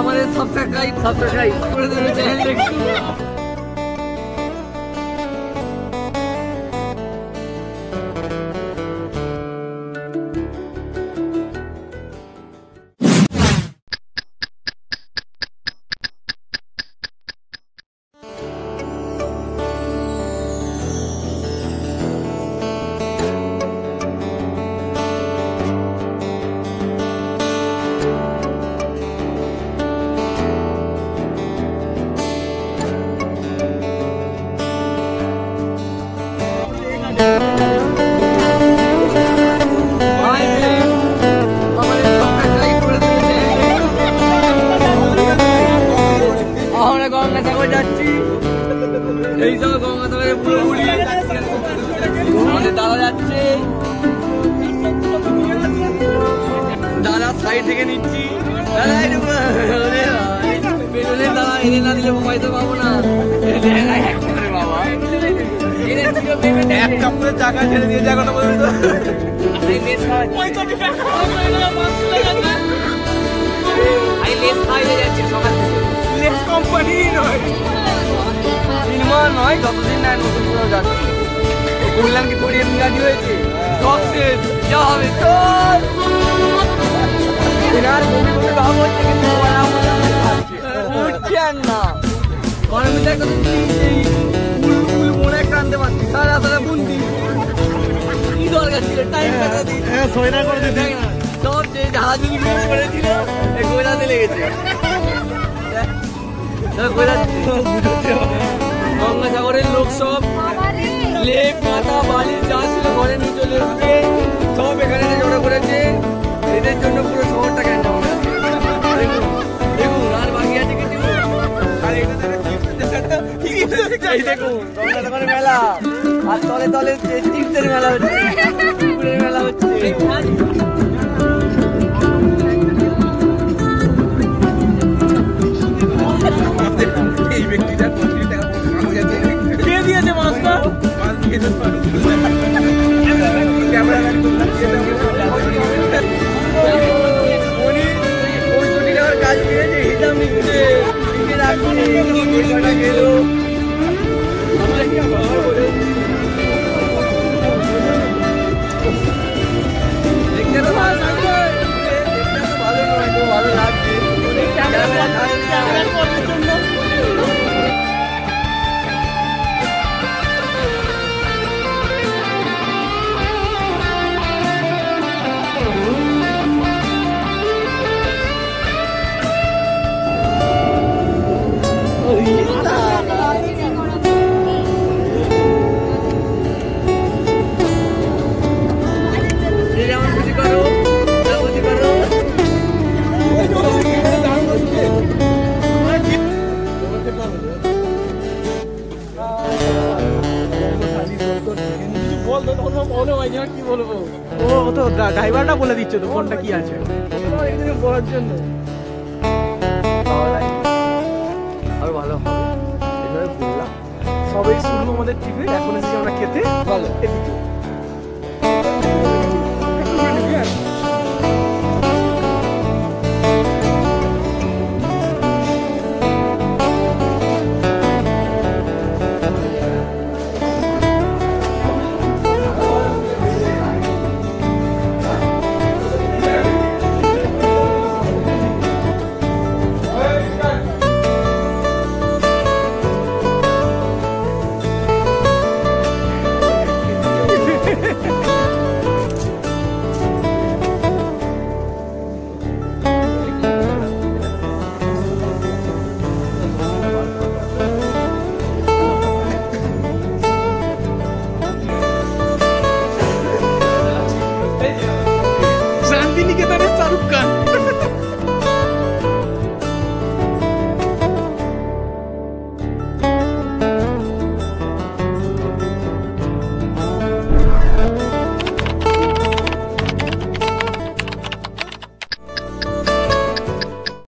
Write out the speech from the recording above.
আমাদের subscribe subscribe করে দেবে আমরা গঙ্গাসাগর যাচ্ছি। এই সব আমাদের দাদা যাচ্ছে। দাদা সাইড থেকে নিচ্ছি। দাদা পেট্রোলের দাদা এনে না দিলে পয়সা পাবো না। বাবা এক কাপড়ের টাকা ছেড়ে দিয়ে আমি লেস যাচ্ছি সকাল কোম্পানি নয়। তিন মাস নয় যতদিন না নতুন কোথাও যাচ্ছি বললাম কি কোরিয়ান গাড়ি হয়েছে? সব শেষ যা হবে চল। এনার বমি বমি ভাব হচ্ছে কিন্তু ওরা আমাদের খাচ্ছে। উঠছে আর না। গরমে দেখ তো তুই এই ফুল ফুল মনে একটা আনতে পারছি সারা সারা বুন্দি। কি দরকার ছিল? টাইম কাটা দিই হ্যাঁ সয়না করে দেখ সব যে জাহাজগুলো বের মেলা আর তলে তলে চিপসের মেলা হচ্ছে মেলা হচ্ছে এই ব্যক্তিটা টাকা দিয়েছে মাছটা মাছ দিয়ে কোটি টাকা ও ও তো ড্রাইভারটা বলে দিচ্ছে তো কোনটা কি আছে? বলার জন্য। আরও ভালো হবে। এভাবে বললাম। সবাই শুরু আমাদের ট্রিপে এখন এসেছি আমরা খেতে। ভালো। এদিকে।